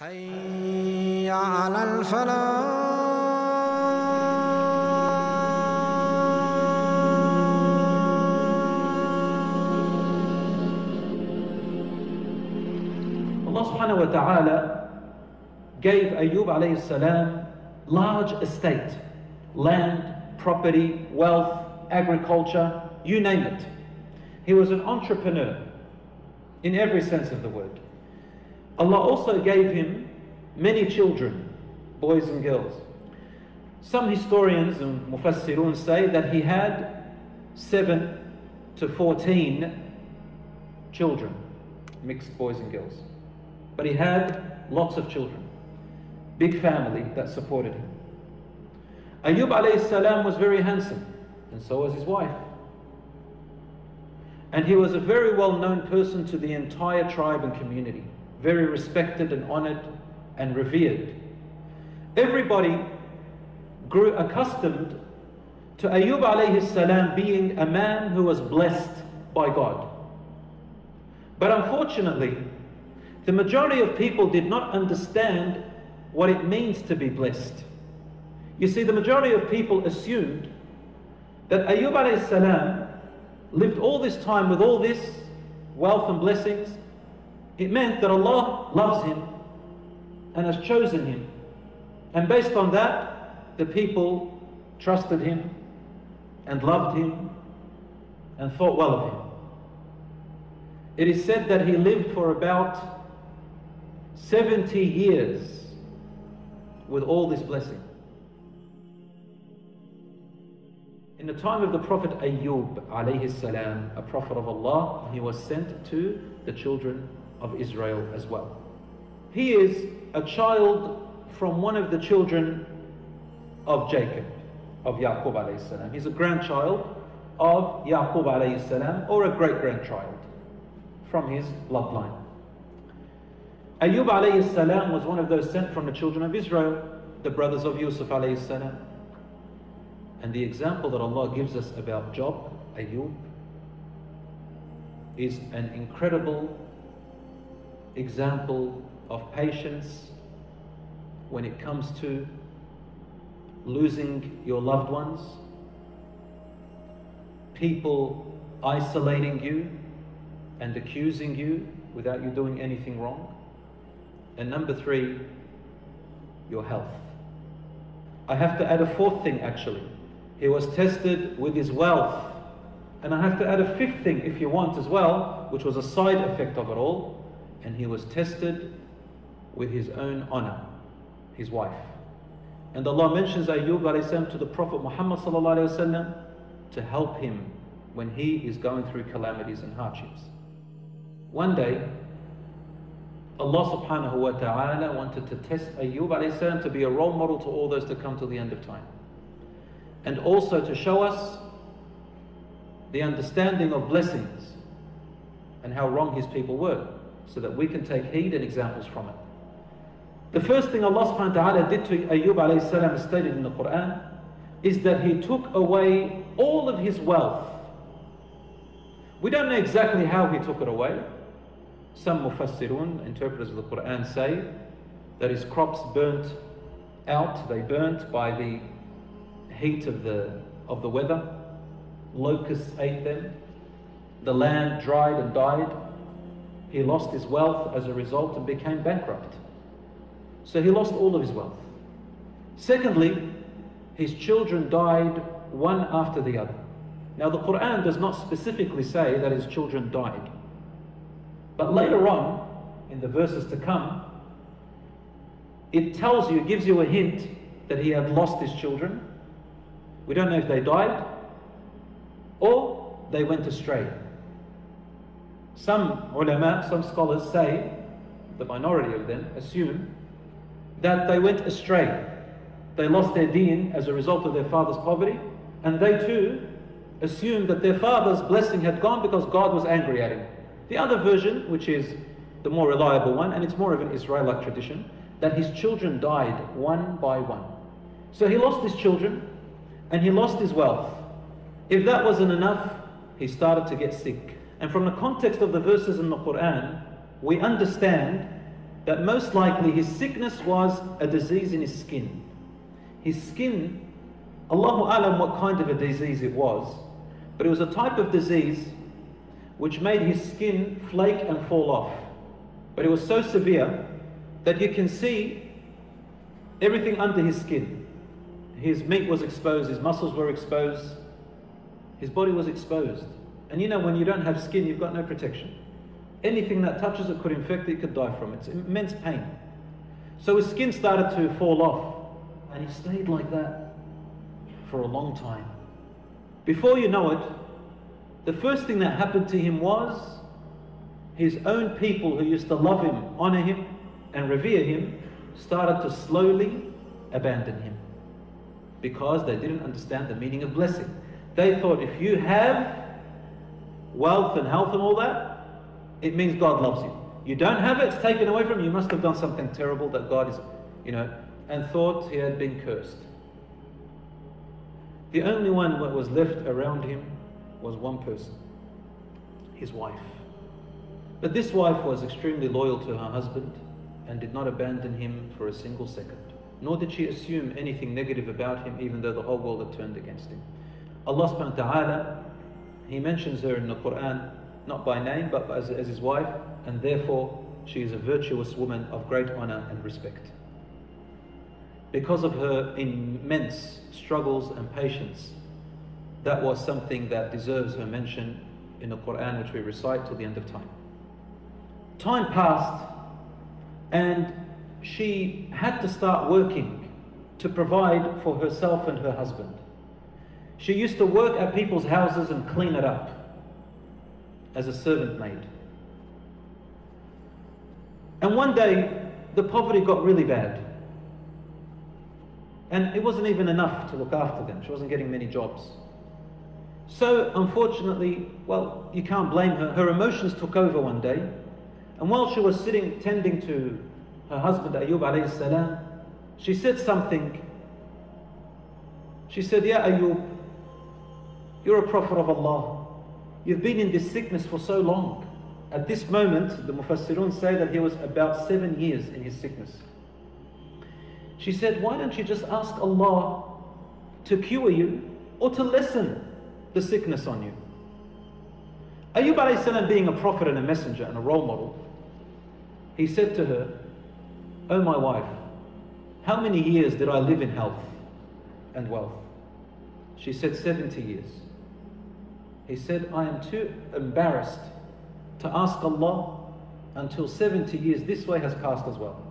حي على الفلاح Allah subhanahu wa ta'ala gave Ayub alayhi salam large estate, land, property, wealth, agriculture, you name it. He was an entrepreneur in every sense of the word. Allah also gave him many children, boys and girls. Some historians and mufassirun say that he had seven to fourteen children, mixed boys and girls. But he had lots of children, big family that supported him. Ayub alayhi salam was very handsome, and so was his wife. And he was a very well known person to the entire tribe and community, very respected and honored and revered. Everybody grew accustomed to Ayub alayhi salam being a man who was blessed by God. But unfortunately, the majority of people did not understand what it means to be blessed. You see, the majority of people assumed that Ayub alayhi salam lived all this time with all this wealth and blessings. It meant that Allah loves him and has chosen him. And based on that, the people trusted him and loved him and thought well of him. It is said that he lived for about 70 years with all this blessing. In the time of the Prophet Ayyub a prophet of Allah, he was sent to the children of Israel as well. He is a child from one of the children of Jacob, of Yaqub alayhi salam. He's a grandchild of Yaqub alayhi salam, or a great grandchild from his bloodline. Ayyub alayhi salam was one of those sent from the children of Israel, the brothers of Yusuf alayhi salam. And the example that Allah gives us about Job, Ayyub, is an incredible example of patience when it comes to losing your loved ones, people isolating you and accusing you without you doing anything wrong. And number three, your health. I have to add a fourth thing actually. He was tested with his wealth. And I have to add a fifth thing if you want as well, which was a side effect of it all. And he was tested with his own honor, his wife. And Allah mentions Ayyub alayhi to the Prophet Muhammad sallallahu to help him when he is going through calamities and hardships. One day, Allah subhanahu wa ta'ala wanted to test Ayyub alayhi to be a role model to all those to come to the end of time and also to show us the understanding of blessings and how wrong his people were, so that we can take heed and examples from it. The first thing Allah subhanahu wa ta'ala did to Ayyub alayhi salam is stated in the Quran is that he took away all of his wealth. We don't know exactly how he took it away. Some mufassirun, interpreters of the Quran, say that his crops burnt out, they burnt by the heat of the, of the weather. Locusts ate them. The land dried and died. He lost his wealth as a result and became bankrupt. So he lost all of his wealth. Secondly, his children died one after the other. Now, the Quran does not specifically say that his children died. But later on, in the verses to come, it tells you, gives you a hint that he had lost his children we don't know if they died or they went astray. Some ulama, some scholars say, the minority of them assume that they went astray. They lost their deen as a result of their father's poverty, and they too assumed that their father's blessing had gone because God was angry at him. The other version, which is the more reliable one, and it's more of an Israelite tradition, that his children died one by one. So he lost his children, and he lost his wealth. If that wasn't enough, he started to get sick. And from the context of the verses in the Quran, we understand that most likely his sickness was a disease in his skin. His skin, Allahu Alam what kind of a disease it was, but it was a type of disease which made his skin flake and fall off. But it was so severe that you can see everything under his skin. His meat was exposed, his muscles were exposed, his body was exposed. And you know, when you don't have skin, you've got no protection. Anything that touches it could infect it, could die from it. It's immense pain. So his skin started to fall off, and he stayed like that for a long time. Before you know it, the first thing that happened to him was his own people who used to love him, honor him, and revere him started to slowly abandon him because they didn't understand the meaning of blessing. They thought if you have wealth and health and all that, it means God loves you. You don't have it, it's taken away from you. You must have done something terrible that God is, you know, and thought he had been cursed. The only one that was left around him was one person his wife. But this wife was extremely loyal to her husband and did not abandon him for a single second. Nor did she assume anything negative about him, even though the whole world had turned against him. Allah subhanahu wa ta'ala, He mentions her in the Quran, not by name, but as, as his wife, and therefore she is a virtuous woman of great honor and respect. Because of her immense struggles and patience, that was something that deserves her mention in the Quran, which we recite till the end of time. Time passed, and she had to start working to provide for herself and her husband. She used to work at people's houses and clean it up as a servant maid. And one day, the poverty got really bad. And it wasn't even enough to look after them. She wasn't getting many jobs. So, unfortunately, well, you can't blame her. Her emotions took over one day. And while she was sitting tending to her husband, Ayub alayhi salam, she said something. She said, Yeah, Ayub, you're a prophet of Allah. You've been in this sickness for so long. At this moment, the Mufassirun say that he was about seven years in his sickness. She said, Why don't you just ask Allah to cure you or to lessen the sickness on you? Ayub salam being a prophet and a messenger and a role model, he said to her, Oh my wife, how many years did I live in health and wealth? She said, 70 years. He said, I am too embarrassed to ask Allah until 70 years this way has passed as well.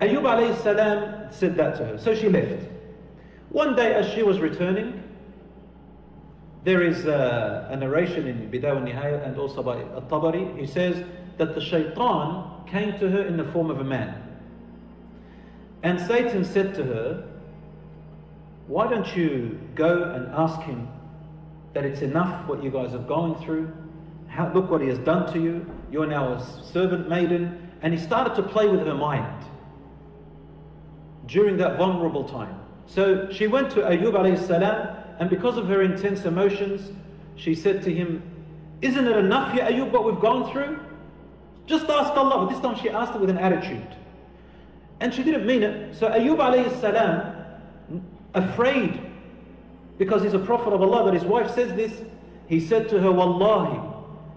Ayub alayhi salam said that to her. So she left. One day as she was returning, there is a, a narration in Bidayah al Nihaya and also by At-Tabari. He says that the shaitan came to her in the form of a man. And Satan said to her, why don't you go and ask him that it's enough what you guys have gone through? How, look what he has done to you. You're now a servant maiden. And he started to play with her mind during that vulnerable time. So she went to Ayub alayhi salam, and because of her intense emotions, she said to him, Isn't it enough, Ya Ayub, what we've gone through? Just ask Allah. But this time she asked it with an attitude. And she didn't mean it. So Ayub alayhi salam, afraid because he's a prophet of Allah that his wife says this, he said to her, Wallahi,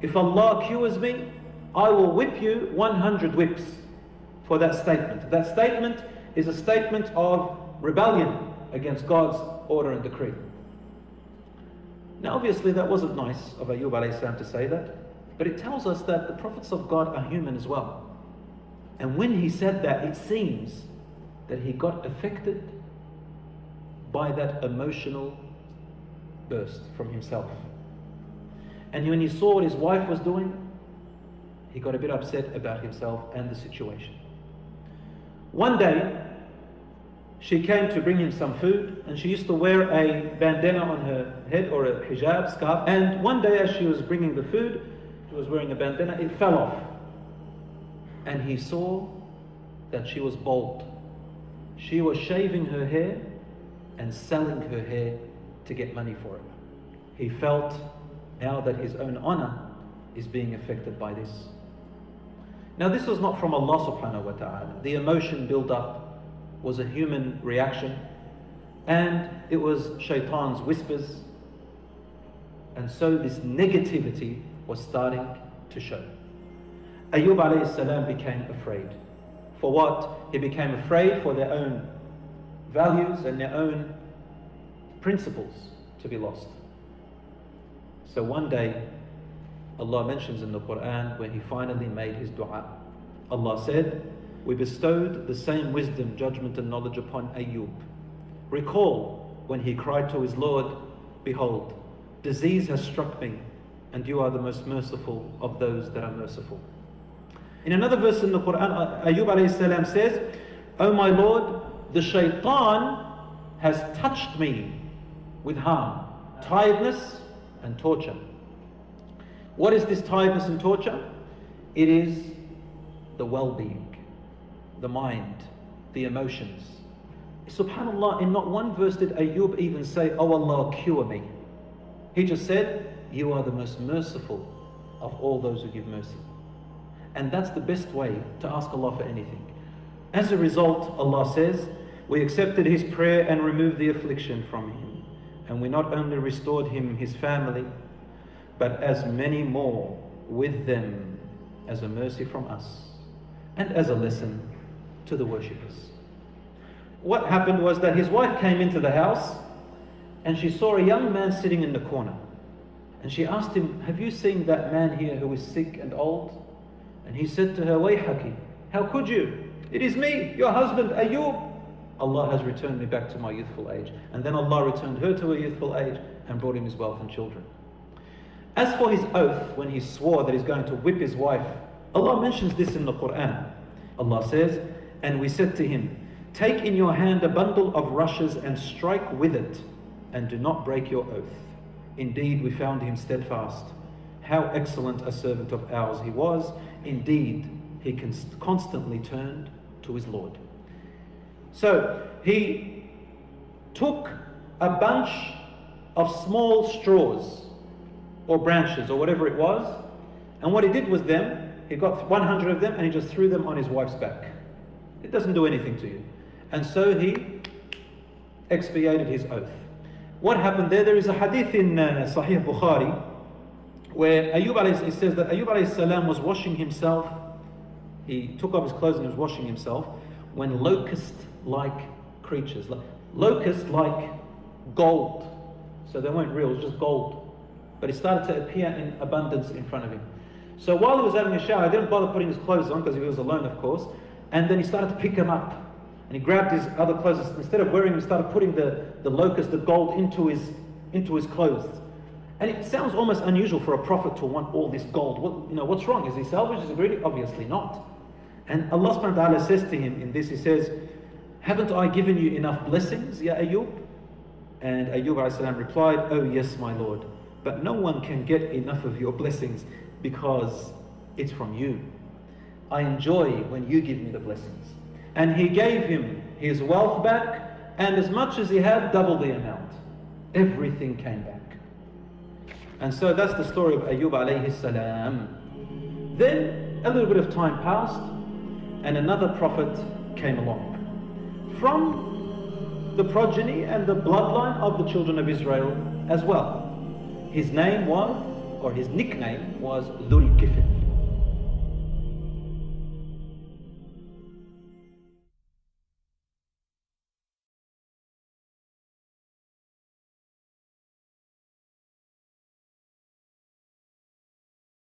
if Allah cures me, I will whip you 100 whips for that statement. That statement is a statement of rebellion against God's order and decree. Now, obviously, that wasn't nice of Ayub salam to say that, but it tells us that the prophets of God are human as well. And when he said that, it seems that he got affected by that emotional burst from himself. And when he saw what his wife was doing, he got a bit upset about himself and the situation. One day, she came to bring him some food, and she used to wear a bandana on her head or a hijab, scarf. And one day, as she was bringing the food, she was wearing a bandana, it fell off. And he saw that she was bald. She was shaving her hair and selling her hair to get money for it. He felt now that his own honor is being affected by this. Now, this was not from Allah subhanahu wa ta'ala. The emotion build up was a human reaction, and it was shaitan's whispers. And so, this negativity was starting to show. Ayub alayhi salam became afraid. For what? He became afraid for their own values and their own principles to be lost. So one day, Allah mentions in the Quran when he finally made his dua. Allah said, We bestowed the same wisdom, judgment, and knowledge upon Ayub. Recall when he cried to his Lord, Behold, disease has struck me, and you are the most merciful of those that are merciful. In another verse in the Quran, Ayub says, Oh my Lord, the shaitan has touched me with harm, tiredness, and torture. What is this tiredness and torture? It is the well being, the mind, the emotions. Subhanallah, in not one verse did Ayub even say, Oh Allah, cure me. He just said, You are the most merciful of all those who give mercy. And that's the best way to ask Allah for anything. As a result, Allah says, We accepted his prayer and removed the affliction from him. And we not only restored him his family, but as many more with them as a mercy from us and as a lesson to the worshippers. What happened was that his wife came into the house and she saw a young man sitting in the corner. And she asked him, Have you seen that man here who is sick and old? And he said to her, Wayhaki, how could you? It is me, your husband Ayub. Allah has returned me back to my youthful age. And then Allah returned her to her youthful age and brought him his wealth and children. As for his oath, when he swore that he's going to whip his wife, Allah mentions this in the Quran. Allah says, And we said to him, Take in your hand a bundle of rushes and strike with it, and do not break your oath. Indeed, we found him steadfast. How excellent a servant of ours he was. Indeed, he constantly turned to his Lord. So he took a bunch of small straws or branches or whatever it was, and what he did was them, he got 100 of them and he just threw them on his wife's back. It doesn't do anything to you. And so he expiated his oath. What happened there? There is a hadith in uh, Sahih Bukhari where Ayub it says that Ayub salam was washing himself. He took off his clothes and was washing himself when locust-like creatures, locust-like gold, so they weren't real, it was just gold, but it started to appear in abundance in front of him. So while he was having a shower, he didn't bother putting his clothes on because he was alone, of course, and then he started to pick them up. And he grabbed his other clothes. Instead of wearing them, he started putting the, the locust, the gold, into his, into his clothes. And it sounds almost unusual for a prophet to want all this gold. What, you know, what's wrong? Is he selfish? Is he greedy? Obviously not. And Allah subhanahu wa ta'ala says to him in this, He says, Haven't I given you enough blessings, Ya Ayub? And salam replied, Oh yes, my Lord. But no one can get enough of your blessings because it's from you. I enjoy when you give me the blessings. And he gave him his wealth back, and as much as he had, double the amount. Everything came back. And so that's the story of Ayub alayhi salam. Then a little bit of time passed, and another prophet came along. From the progeny and the bloodline of the children of Israel as well. His name was, or his nickname was Dhul Kifl.